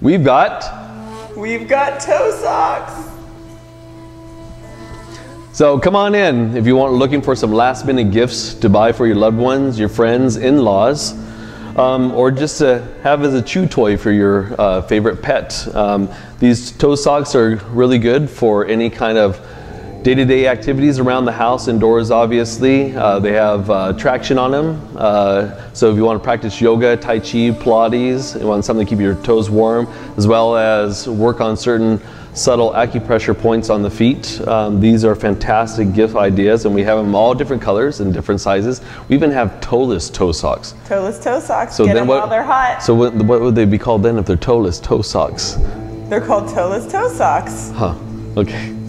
We've got. We've got toe socks. So come on in if you want looking for some last minute gifts to buy for your loved ones, your friends, in-laws, um, or just to have as a chew toy for your uh, favorite pet. Um, these toe socks are really good for any kind of day-to-day activities around the house, indoors obviously. Uh, they have uh, traction on them. Uh, so if you want to practice yoga, Tai Chi, Pilates, you want something to keep your toes warm, as well as work on certain subtle acupressure points on the feet. Um, these are fantastic gift ideas and we have them all different colors and different sizes. We even have toeless toe socks. Toeless toe socks. So Get then them what, while they're hot. So what, what would they be called then if they're toeless toe socks? They're called toeless toe socks. Huh. Okay.